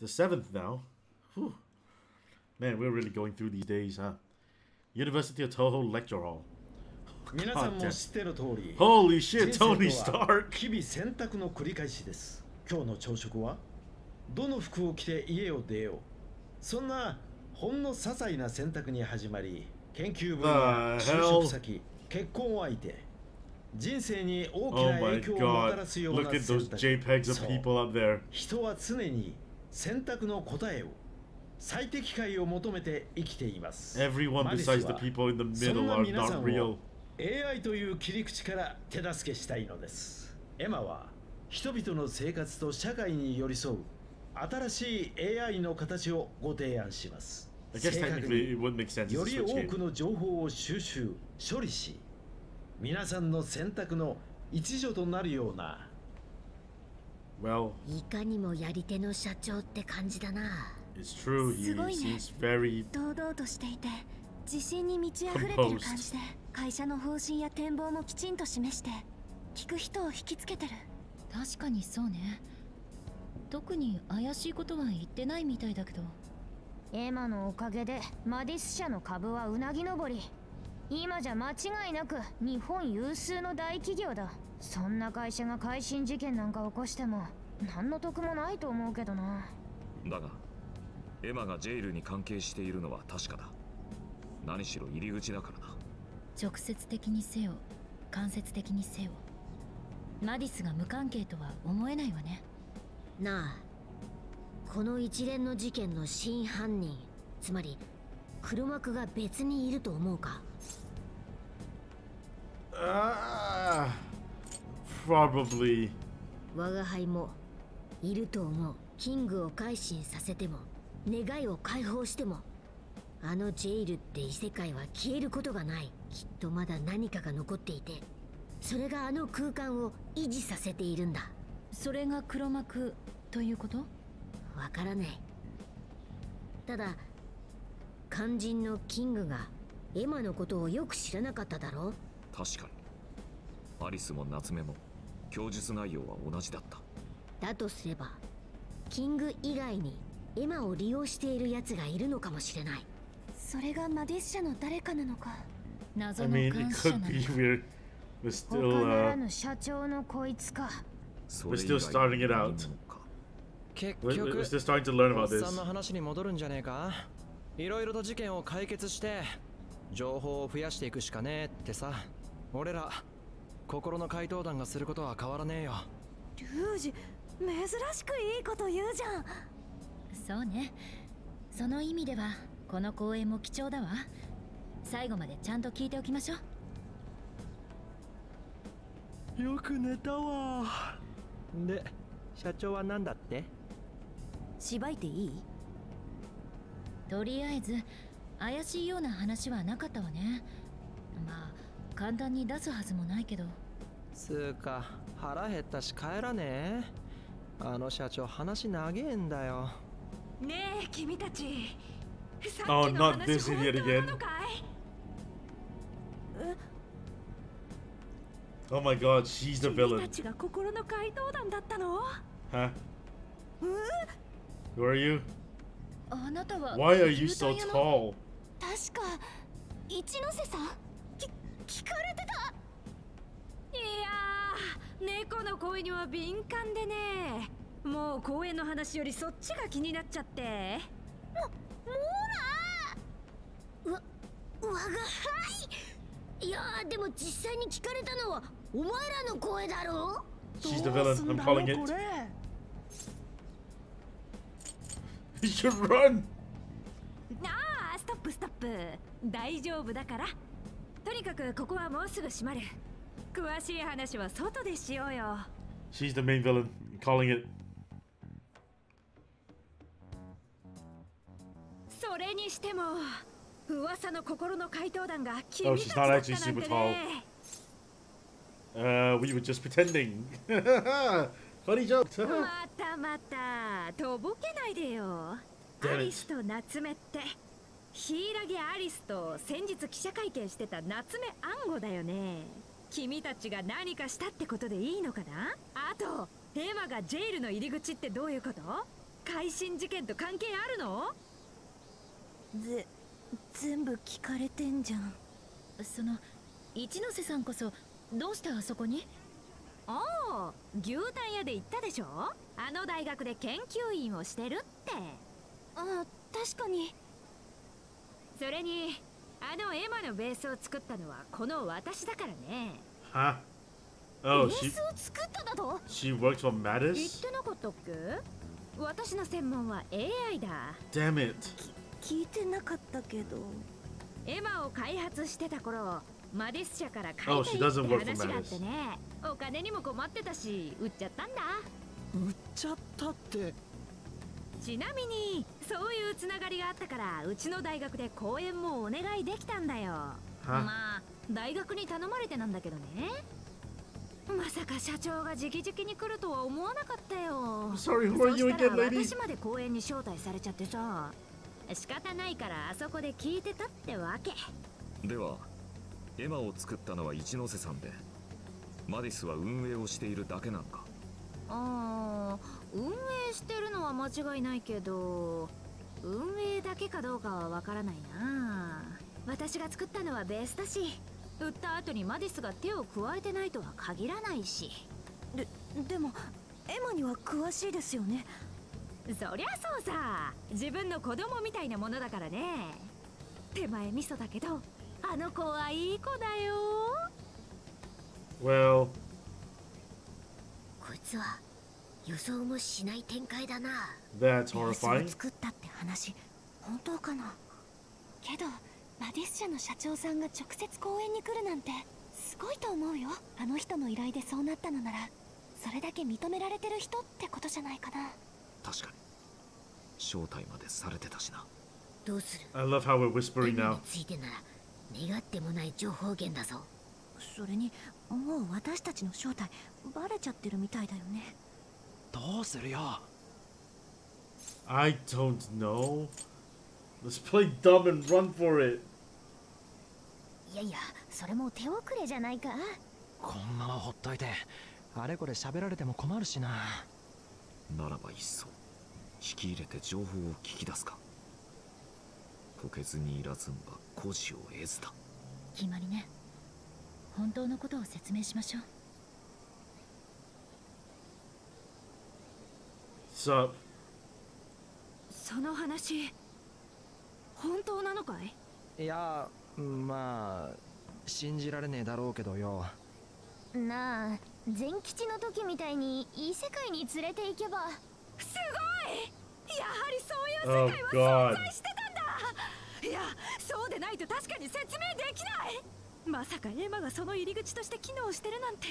the 7th now. Whew. Man, we're really going through these days, huh? University of Toho Lecture Hall. 皆さんも知ってる通り Holy 人 shit, 生とは Tony Stark! 日々選択の繰り返しです今日の朝食はどの服を着て家を出ようそんなほんの些細な選択に始まり研究分野 The 就 hell? 職先結婚相手人生に大き Oh な my 影響をもたら god. すよう Look な at 選 those 択 JPEGs of そう people up there. 人は常に 選択の答えを最適解を求めて生きています Everyone besides は the people in the middle な are not ん real. を AI という切り口から手助けしたいのですエマは人々の生活と社会に寄り添う新しい AI の形をご提案しますより多.くの情報を収集処理し皆さんの選択の一助となるような Well, いかにもやり手の社長って感じだな。it's true. He すごいね。seems very 堂々としていて自信に満ち溢れてる感じで会社の方針や展望もきちんと示して聞く人を引きつけてる。確かにそうね。特に怪しいことは言ってないみたいだけど。エマのおかげでマディス社の株はうなぎ登り。今じゃ間違いなく日本有数の大企業だそんな会社が改心事件なんか起こしても何の得もないと思うけどな。だがエマがジェイルに関係しているのは確かだ。何しろ入り口だからな直接的にせよ間接的にせよ。マディスが無関係とは思えないわね。なあこの一連の事件の真犯人つまり黒幕が別にいると思うか？Ah, probably. 我が輩もいると思う。キングを改心させても願いを解放してもあのジェイルって異世界は消えることがない。きっとまだ何かが残っていてそれがあの空間を維持させているんだ。それが黒幕ということ？わからないただ肝心のキングがエマのことをよく知らなかっただろう？確かに。アリスも夏目も供述内容は同じだった。だとすればキング以外にエマを利用している奴がいるのかもしれない。それがマディス社の誰かなのか。謎の監視者なのか. We're 他 still, なら uh, ぬ社長のこいつか。そ We're still 外 starting it 何 out. we're, 局 we're still starting to learn おっ about さん this. の話に戻るんじゃねえかいろいろと事件を解決して情報を増やしていくしかねえってさ。俺ら心の怪盗団がすることは変わらねえよ。ルージ珍しくいいこと言うじゃん。そうね。その意味ではこの公演も貴重だわ。最後までちゃんと聞いておきましょう。よく寝たわ。で社長は何だって？しばいていい？とりあえず怪しいような話はなかったわね。まあ簡単に出すはずもないけどつうか腹減ったし帰らねえあの社長話長えんだよねえ君たちさ Oh, っきの not 話 this 本 idiot 当 again. なのかい？Oh my god, she's the 君 villain. たちが心の怪盗団だったの？Huh? Who are you? あなたは Why are you so 牛タン屋の？tall? 確か一ノ瀬さん？き聞かれてたいやー猫の声には敏感でね。もう公園の話よりそっちが気になっちゃって。わ我が輩い。やーでも実際に聞かれたのはお前らの声だろ？She's the villain. I'm calling it. You should run! ああストップストップ。大丈夫だから。とにかくここはもうすぐ閉まる詳しい話は外でしようよ She's the main villain. Calling it. それにしても噂の心の怪盗団が君 Oh, たちだったなんて.ね Uh, we were just pretending. またまたとぼけないでよ.アリスと夏目って柊アリスと先日記者会見してた夏目暗号だよね君たちが何かしたってことでいいのかな？あとエマがジェイルの入り口ってどういうこと？改心事件と関係あるの？ぜ全部聞かれてんじゃん。その一ノ瀬さんこそどうしてあそこに？おお牛タン屋で言ったでしょ？あの大学で研究員をしてるって。あ確かに。それにあのエマのベースを作ったのはこの私だからね。Huh? Oh, ベー she スを作っただと？she works for 言っ Mattis? てなかったっけ？私の専門は AI だ。Damn it. 聞いてなかったけど。エマを開発してた頃マディス社から買 Oh, いたいって話があってね。お金にも困ってたし売っちゃったんだ。売っちゃったってちなみにそういうつながりがあったからうちの大学で講演もお願いできたんだよ?まあ大学に頼まれてなんだけどね。まさか社長が直々に来るとは思わなかったよ。Sorry, who are そ you したら again, lady? 私まで講演に招待されちゃってさ。仕方ないからあそこで聞いてたってわけ。ではエマを作ったのは一ノ瀬さんでマディスは運営をしているだけなのかあー運営してるのは間違いないけど運営だけかどうかはわからないな。私が作ったのはベースだし。売った後にマディスが手を加えてないとは限らないし。ででもエマには詳しいですよね。そりゃそうさ。自分の子供みたいなものだからね。手前味噌だけどあの子はいい子だよ。Well, こいつは予想もしない展開だな。That's horrifying. 作ったって話本当かな？けどマディス社の社長さんが直接公園に来るなんてすごいと思うよ。あの人の依頼でそうなったのならそれだけ認められてる人ってことじゃないかな。確かに。招待までされてたしな。どうする？I love how we're whispering now. についてなら願ってもない情報源だぞ。それにもう私たちの正体バレちゃってるみたいだよね。どうするよ。I don't know. Let's play dumb and run for it. いやいやそれも手遅れじゃないか。こんままほっといてあれこれ喋られても困るしな。ならばいっそ引き入れて情報を聞き出すか。こけずにいらずんば孤児を得ずだ。決まりね。本当のことを説明しましょう Sup? その話本当なのかい？いやまあ信じられねえだろうけどよ。なあ全吉の時みたいに異世界に連れて行けばすごい！やはりそういう Oh 世界は.存在してたんだ！いやそうでないと確かに説明できない！まさかエマがその入り口として機能してるなんて。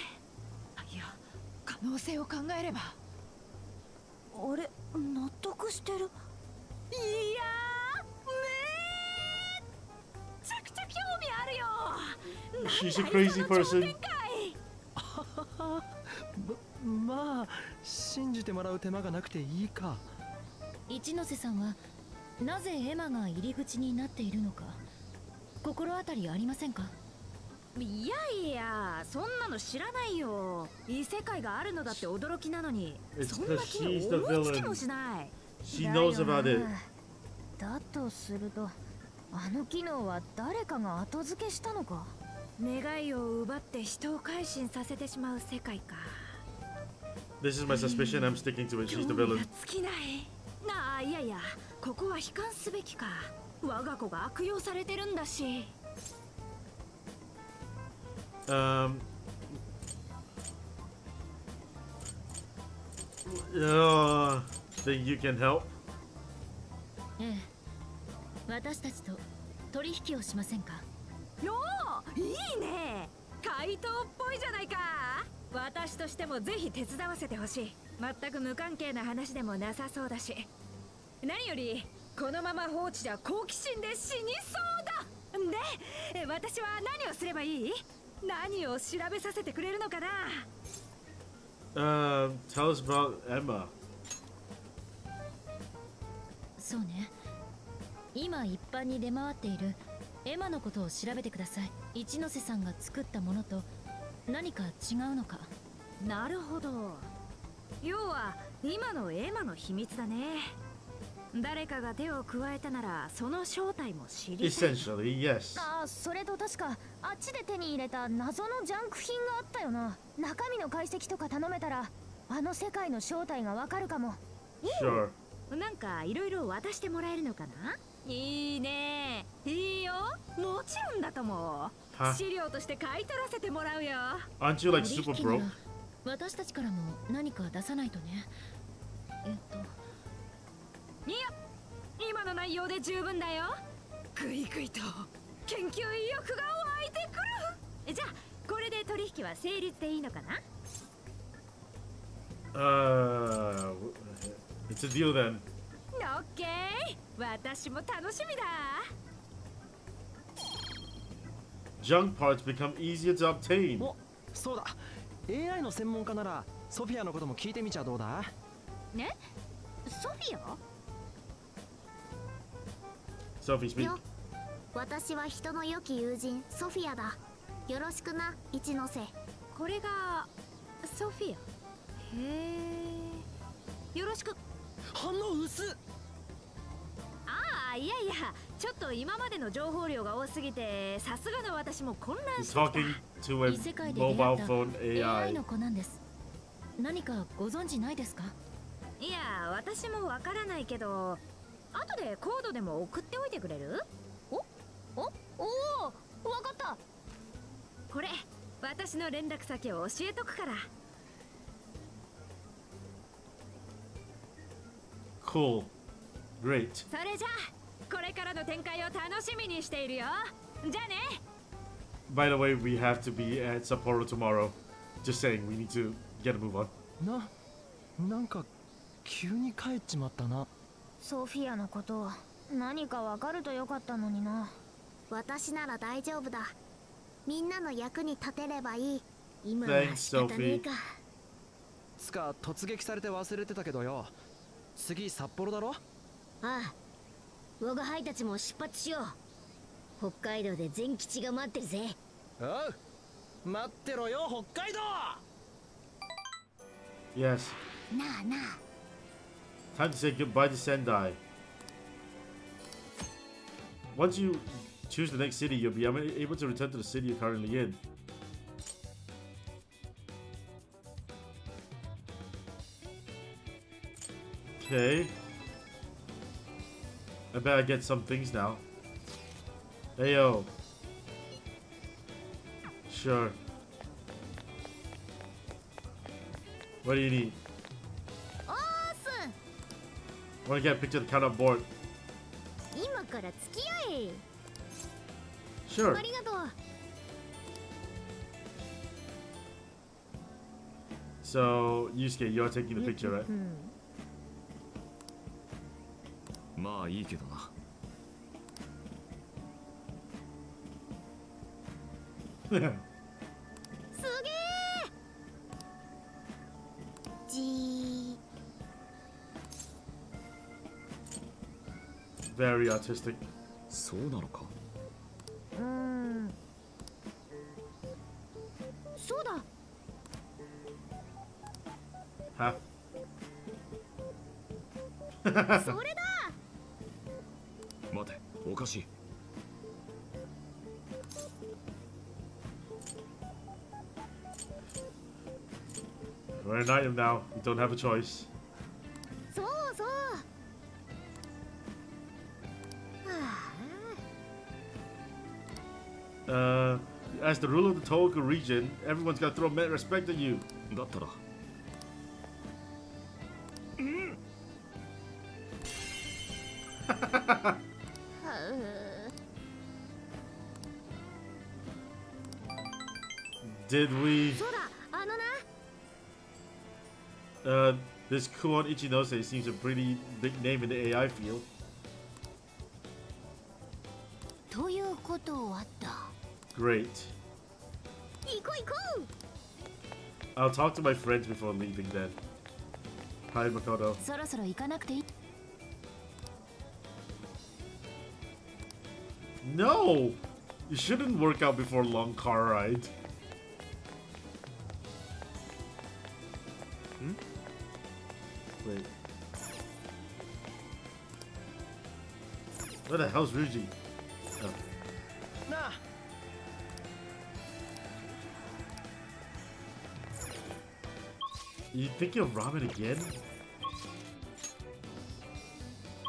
いや可能性を考えればあれ納得してる。いやめちゃくちゃ興味あるよ。She's a crazy person. まあ信じてもらう手間がなくていいか。一ノ瀬さんはなぜエマが入り口になっているのか心当たりありませんか？いやいやそんなの知らないよ異世界があるのだって驚きなのにそんな気に思いつき.もしない She だ knows about it. だとするとあの機能は誰かが後付けしたのか？願いを奪って人を改心させてしまう世界か This is my suspicion. I'm sticking to it. She's the 興味 villain. きないなあいやいやここは悲観すべきか我が子が悪用されてるんだし Um. Uh, think you can help? ええ。私たちと取引をしませんか？おおいいね。怪盗っぽいじゃないか。私としてもぜひ手伝わせてほしい。全く無関係な話でもなさそうだし。何よりこのまま放置じゃ好奇心で死にそうだ。で私は何をすればいい？何を調べさせてくれるのかな？Um, tell us about Emma. そうね。今一般に出回っているエマのことを調べてください。一ノ瀬さんが作ったものと何か違うのか。なるほど。要は今のエマの秘密だね誰かが手を加えたならその正体も知りたい。Essentially, yes. あそれと確かあっちで手に入れた謎のジャンク品があったよな。中身の解析とか頼めたらあの世界の正体がわかるかも。Sure. なんかいろいろ渡してもらえるのかな？いいね。いいよ。もちろんだともは？資料として買い取らせてもらうよ。Aren't you like 取 super broke? 私たちからも何か出さないとね。えっといや今の内容で十分だよ。ぐいぐいと研究意欲が湧いてくる。じゃあこれで取引は成立でいいのかな？Uh, it's a deal then. オッケー。私も楽しみだ。Junk parts become easier to obtain. おそうだ。AI の専門家ならソフィアのことも聞いてみちゃどうだ？ね？ソフィア？Sophie, speak. よ。私は人の良き友人ソフィアだ。よろしくな一ノ瀬。これがソフィア？へえ。よろしく。反応薄。っああいやいや。ちょっと今までの情報量が多すぎてさすがの私も混乱してきた。異世界で出会った AI. の子なんです。何かご存知ないですか？いや私もわからないけど後でコードでも送っておいてくれる？お？お？おわかったこれ私の連絡先を教えとくから Cool. Great. それじゃあこれからの展開を楽しみにしているよじゃあね By the way, we have to be at Sapporo tomorrow. Just saying, we need to get a move on. ななんか急に帰っちまったなソフィアのこと何かわかるとよかったのにな。私なら大丈夫だ。みんなの役に立てればいい。今は仕方ねえか。つか突撃されて忘れてたけどよ。次札幌だろ？ああ。我が輩たちも出発しよう。北海道で全吉が待ってるぜ。おう。待ってろよ北海道！Yes. なあなあ Time to say goodbye to Sendai. Once you choose the next city, you'll be able to return to the city you're currently in. Okay. I bet I get some things now. Hey yo. Sure. What do you need? Want to get a picture of the count on board? 今から付き合え Sure. ありがとう So, Yusuke, you're taking the picture, right? まあいいけどなす Very artistic. そうなのかうーんそうだ Huh? それだ待ておかしい We're an item now. We don't have a choice. the ruler of the Tohoku region, everyone's got to throw mad respect at you. だったら Did we? あそうだあのな Uh, this Kuon Ichinose seems a pretty big name in the AI field. ということはだ Great. 行こう行こう I'll talk to my friends before leaving then. Hi, Makoto. No! You shouldn't work out before long car ride. Hmm? Wait. Where the hell's Ruji? Oh. You thinking of ramen again?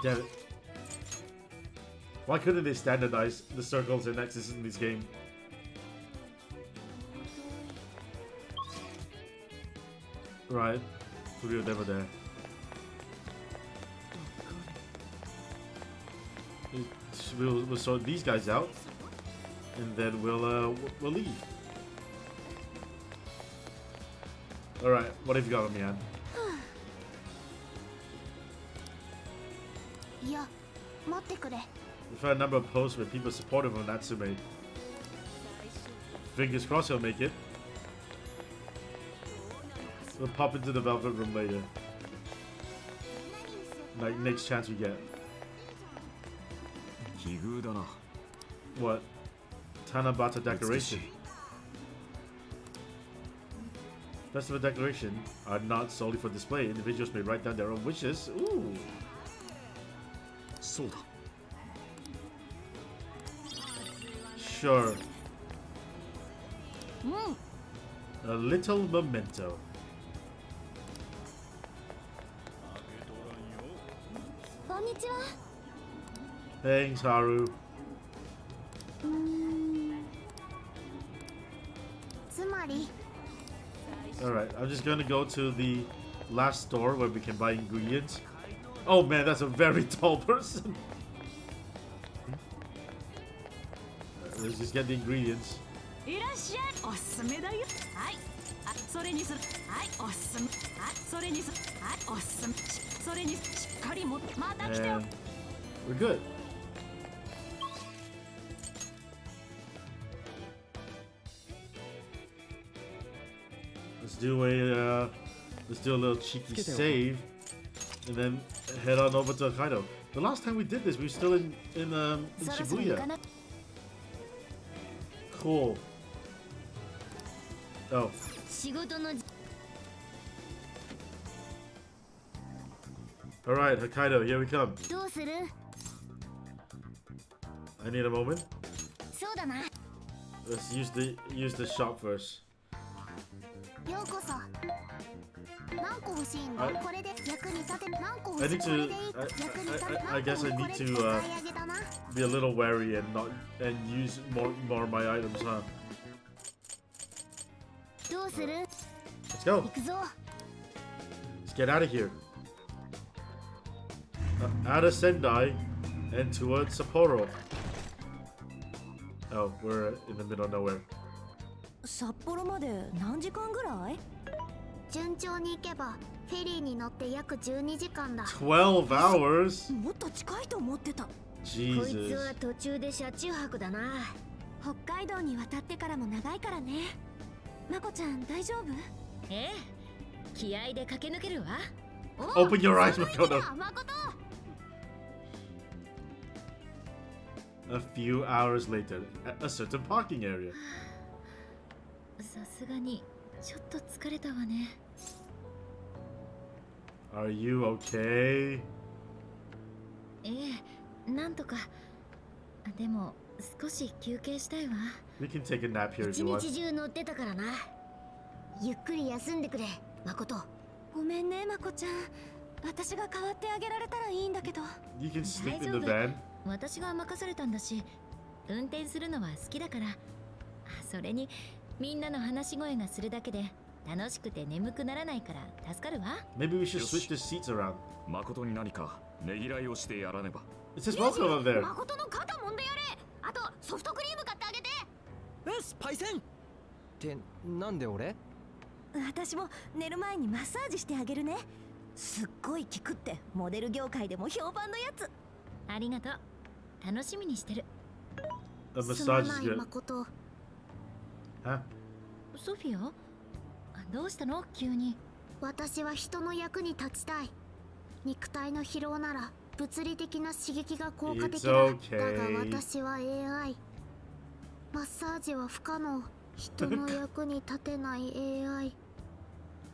Damn it. Why couldn't they standardize the circles and X's in this game? Right. Of them are there. We'll, we'll sort these guys out. And then we'll, uh, we'll leave. Alright, what have you got on me, Anne? Yeah, We've had a number of posts where people supportive of Natsume. Fingers crossed he'll make it. We'll pop into the Velvet Room later. Like, next chance we get. What? Tanabata decoration. Festival decorations are not solely for display. Individuals may write down their own wishes. Ooh. Soda. Sure. Mm. A little memento. Thanks, Haru. I'm just gonna go to the last store where we can buy ingredients. Oh man, that's a very tall person. right, let's just get the ingredients. And we're good. do a uh, let's do a little cheeky save, and then head on over to Hokkaido. The last time we did this, we were still in in, um, in Shibuya. Cool. Oh. All right, Hokkaido, here we come. I need a moment. Let's use the use the shop first. ようこそ何個欲しいんだあこれで役に立て何個 I 欲しい need これ to. でいい I, 役に立て I, I, I 何 guess 個 I もこ need れ to で uh, 買い上げだな be a little wary and not and use more more of my items, huh? どうする Let's go. 行くぞ Let's get out of here. Uh, out of Sendai and towards Sapporo. Oh, we're in the middle of nowhere. 札幌まで何時間ぐらい？順調に行けばフェリーに乗って約12時間だ。12 hours? もっと近いと思ってた。こいつは.途中で車中泊だな。北海道に渡ってからも長いからね。まこちゃん大丈夫？ええ。気合で駆け抜けるわ。Open your eyes, Makoto. A few hours later, at a certain parking area. さすがにちょっと疲れたわね。Are you okay? ええなんとか。でも少し休憩したいわ。We can take a nap here if 一 you want. 日中乗ってたからな。ゆっくり休んでくれ誠ごめんねまこちゃん。私が代わってあげられたらいいんだけど。You can sleep in the 大丈夫。van. 私が任されたんだし運転するのは好きだから。あそれにみんなの話し声がするだけで楽しくて眠くならないから助かるわ。Maybe we should switch the seats around. 誠に何かねぎらいをしてやらねば。It says welcome over there. 誠の肩もんでやれ。あとソフトクリーム買ってあげて。よしパイセン。ってなんで俺？私も寝る前にマッサージしてあげるね。すっごい効くって。モデル業界でも評判のやつ。ありがとう。楽しみにしてる。A すま massage is good. ソフィア？どうしたの？急に。私は人の役に立ちたい。肉体の疲労なら物理的な刺激が効果的だ okay. だが私は AI マッサージは不可能。人の役に立てない。AI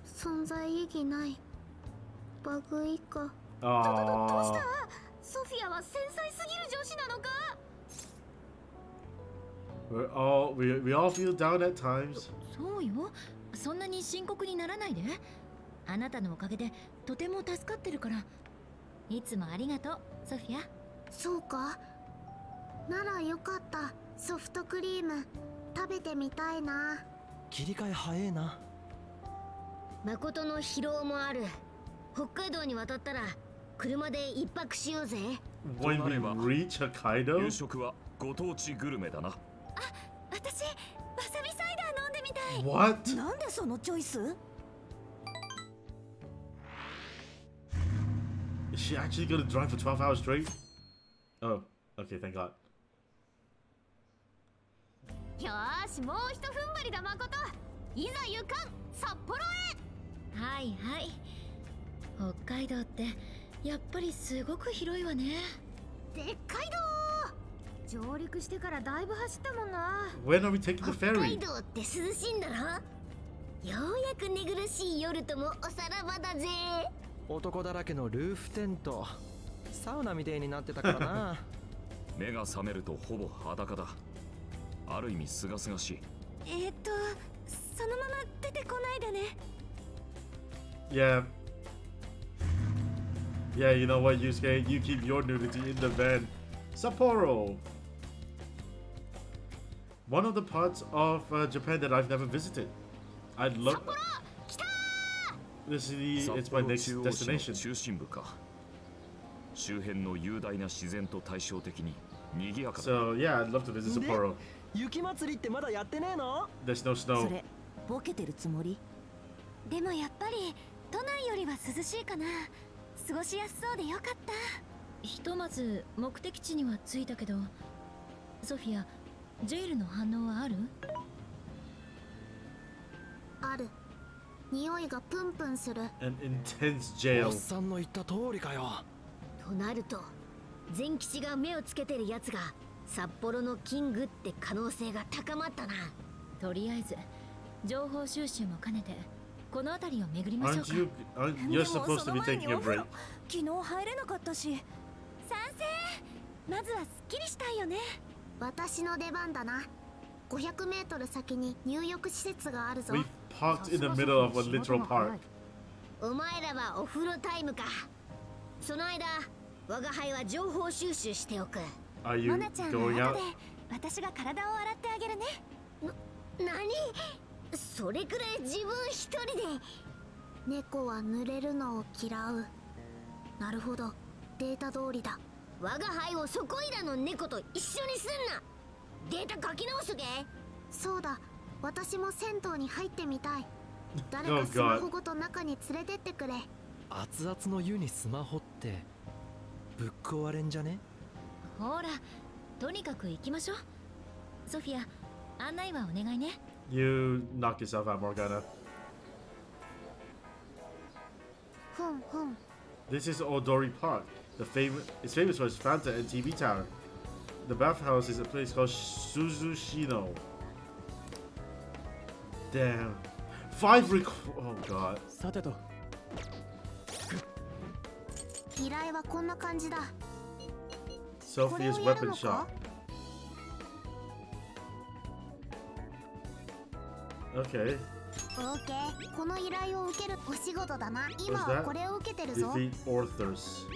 存在意義ない。バグ以下。Aww. ソフィアは繊細すぎる女子なのか？We're all we, we all feel down at times. そうよ。そんなに深刻にならないで。あなたのおかげでとても助かってるから。いつもありがとうソフィア。そうか。ならよかった。ソフトクリーム。食べてみたいな。切り替え早えな。誠の疲労もある。北海道に渡ったら車で一泊しようぜ。When we reach 夕 Hokkaido, 食はご当地グルメだな私わさびサイダー飲んでみたい。What? なんでそのチョイス？Is she actually gonna drive for 12 hours straight? Oh, okay, thank God. よーしもうひと踏ん張りだ誠。いざ行かん札幌へ。はいはい。北海道ってやっぱりすごく広いわね。でっかい道上陸してからだいぶ走ったもんな When are we taking the 北海 ferry? 道って涼しいんだろ？ようやく寝苦しい夜ともおさらばだぜ男だらけのルーフテントサウナみてえになってたからな 目が覚めるとほぼ裸だある意味すがすがしいえー、っとそのまま出てこないでね Yeah. Yeah, you know what, Yusuke? You keep your nudity in the van. Sapporo! One of the parts of uh, Japan that I've never visited. I'd love. This is the, 札 it's my 幌 next destination. 中心部か周辺の雄大な自然と対照的に賑やかだ So yeah, I'd love to visit Sapporo. 雪祭りってまだやってねえの There's no そ snow. れボケてるつもりでもやっぱり都内よりは涼しいかな過ごしやすそうでよかったひとまず目的地には着いたけどソフィアジェイルの反応はある？ある。匂いがプンプンする。An intense お jail. っさんの言った通りかよ。となると善吉が目をつけてるやつが札幌のキングって可能性が高まったな。とりあえず情報収集も兼ねてこの辺りを巡りましょう Aren't か you? Aren't, you're supposed to be taking a break. 昨日入れなかったし。賛成まずはすっきりしたいよね私の出番だな。500メートル先に入浴施設があるぞ。We parked in the middle of a literal park. お前らはお風呂タイムか。その間我が輩は情報収集しておく。Are you モナちゃん going は out? 私が体を洗ってあげるね。何？それくらい自分一人で。猫は濡れるのを嫌う。なるほど。データ通りだ我が輩をそこいらの猫と一緒にすんな。データ書き直すげそうだ。私も銭湯に入ってみたい。誰 Oh, かスマ.ホごと中に連れてってくれ。熱々の湯にスマホってぶっ壊れんじゃね？ほらとにかく行きましょう。ソフィア案内はお願いね。You knock yourself out, Morgana. This is Odori Park. The famous it's famous for its fountain and TV tower. The bathhouse is a place called Suzushino. Damn. Five requ- Oh god. さてと依頼はこんな感じだ Sophia's これをやる weapon の shop. か Okay. オーケーこの依頼を受けるお仕事だな今は?これを受けてるぞ.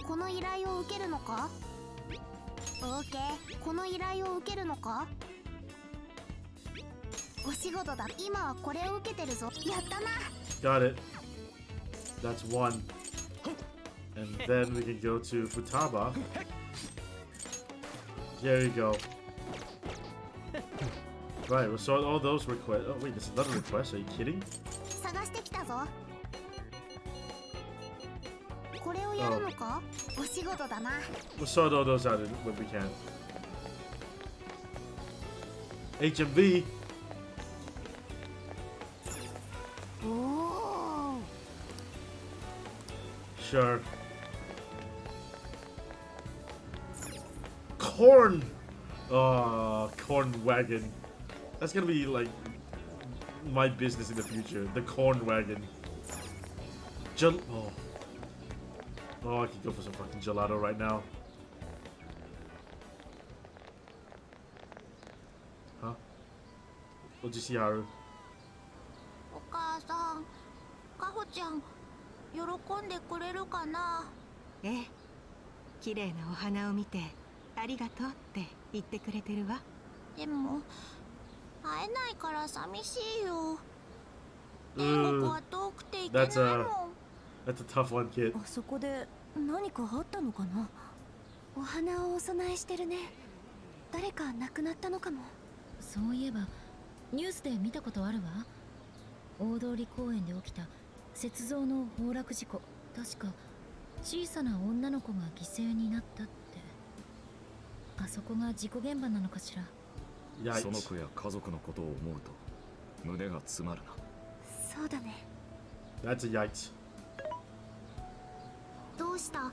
この依頼を受けるのか？オーケーこの依頼を受けるのか？お仕事だ今はこれを受けてるぞやったな Got it. That's one. And then we can go to Futaba. There you go. Right, we saw all those requests. Oh, wait, there's another request. Are you kidding? 探してきたぞこれをやるのかお仕事だな We'll sort all those out in- when we can. HMV. おお Sure. Corn. Oh, corn wagon. That's gonna be like my business in the future. The corn wagon. Jul- oh. Oh, I could go for some fucking gelato right now. Huh? What'd you see, Haru? お母さんかほちゃん喜んでくれるかなええ綺麗なお花を見てありがとうって言ってくれてるわでも 会えないから寂しいよ。天国は遠くて行けない that's も a ん that's a tough one, kid. あそこで何かあったのかな？お花をお供えしてるね。誰か亡くなったのかも。そういえばニュースで見たことあるわ。大通公園で起きた雪像の崩落事故。確か小さな女の子が犠牲になったって。あそこが事故現場なのかしら？その.子や家族のことを思うと胸が詰まるなそうだね.どうした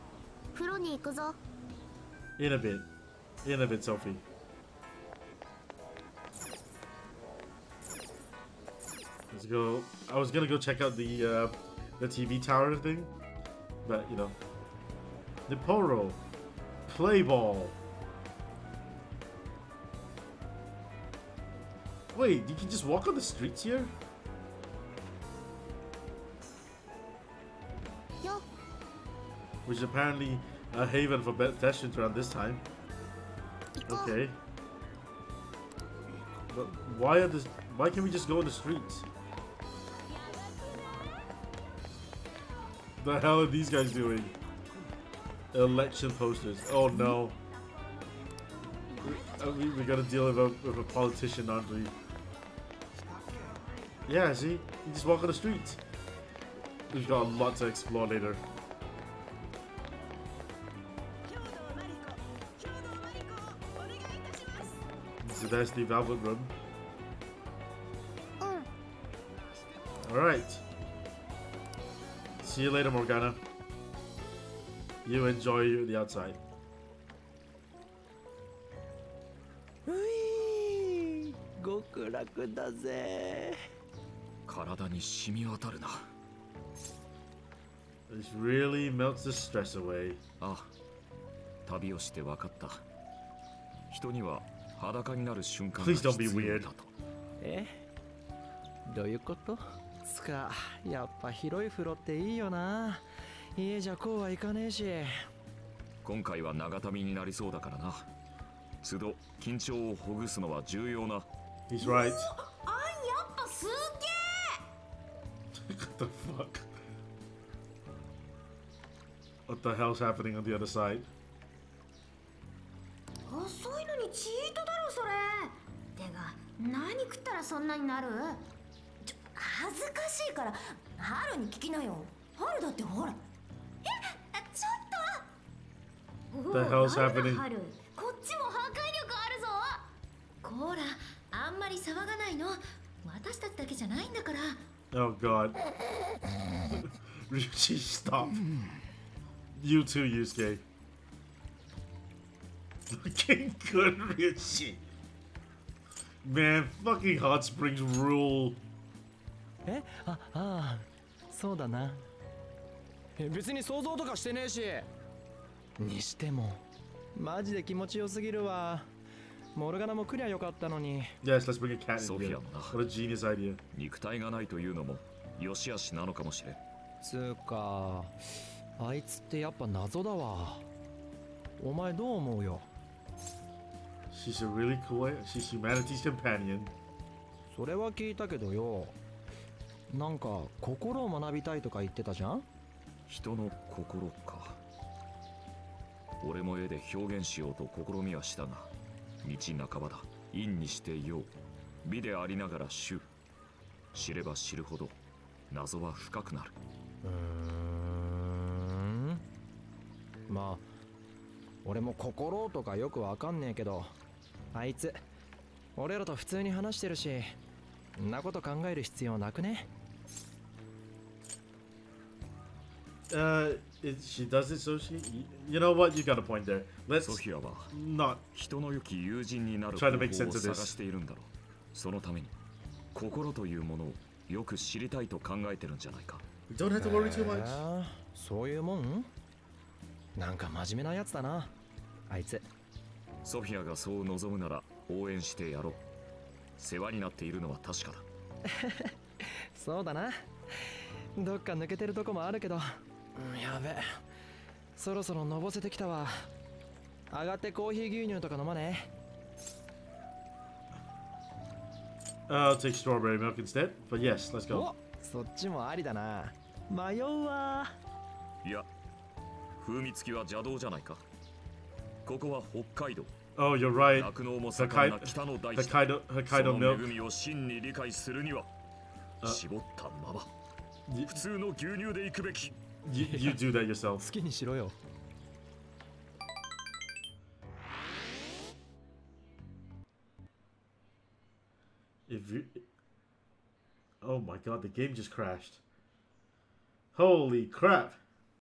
風呂に行くぞ In a bit. In a bit, Sophie. Let's go. I was gonna go check out the uh, the TV tower thing, but you know, Neporo, play ball. Wait, you can just walk on the streets here? Which is apparently a haven for pedestrians around this time. Okay. But why are this? Why can't we just go on the streets? The hell are these guys doing? Election posters. Oh no. We, uh, are gonna deal with a, with a politician, aren't we? Yeah, see? You just walk on the streets. We've got a lot to explore later. So there's the velvet room. Alright. See you later, Morgana. You enjoy the outside. うい極楽だぜ 体に染み渡るな。This really melts the stress away. あ旅をして分かった。人には裸になる瞬間が Please don't be 必要 weird. だと。え？どういうこと？つかやっぱ広い風呂っていいよな。家じゃこうはいかねえし。今回は長旅になりそうだからな。都度緊張をほぐすのは重要な。He's right. The fuck? What the hell's happening on the other side? 遅いのにチートだろそれ。てか何食ったらそんなになる？ちょ恥ずかしいからハルに聞きなよ。ハルだってほら。えちょっと。The hell's happening? ハル？こっちも破壊力あるぞ。こらあんまり騒がないの。私たちだけじゃないんだから Oh god. Ryuchi, stop. You too, Yusuke. Fucking good, Ryuchi. Man, fucking hot springs rule. えあああそうだなえ別に想像とかしてねえしにしてもマジで気持ちよすぎるわモルガナも来りゃよかったのに Yes, let's bring a cat in ソフィ here. アもな What a genius idea. 肉体がないというのも良し悪しなのかもしれんつうかあいつってやっぱ謎だわお前どう思うよ？She's a really cool. She's humanity's companion. それは聞いたけどよなんか心を学びたいとか言ってたじゃん？人の心か俺も絵で表現しようと試みはしたが道半ばだ。陰にして陽美でありながら主。知れば知るほど謎は深くなる。うーん。まあ俺も心とかよくわかんねえけどあいつ俺らと普通に話してるしんなこと考える必要なくね？Uh, it, she does it so she. You know what? You got a point there. Let's ソフィアは not. 人の良き友人になる Try 方 to make 法 sense を of this. 探しているんだろうそのために心というものをよく知りたいと考えてるんじゃないか don't have to worry too much. そういうもん？なんか真面目なやつだなあいつソフィアがそう望むなら応援してやろう世話になっているのは確かだ そうだなどっか抜けてるとこもあるけど、うん、やべそろそろのぼせてきたわ上がってコーヒー牛乳とか飲まね I'll take strawberry milk instead. But yes, let's go. おそっちもありだな迷うわいや風味付きは邪道じゃないかここは北海道 Oh, you're right. 酪農も Hokkaido, 盛んな北の大地だ Hokkaido, そ Hokkaido の milk. 恵みを真に理解するにはあ絞ったまま普通の牛乳で行くべき You, you do that yourself. 好きにしろよ If you... Oh my god, the game just crashed. Holy crap.